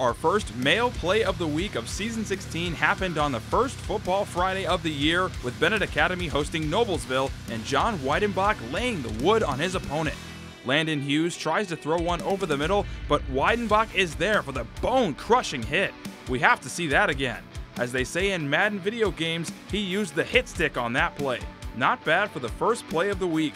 Our first male play of the week of season 16 happened on the first football Friday of the year with Benet Academy hosting Noblesville and John Weidenbach laying the wood on his opponent. Landon Hughes tries to throw one over the middle, but Weidenbach is there for the bone crushing hit. We have to see that again. As they say in Madden video games, he used the hit stick on that play. Not bad for the first play of the week.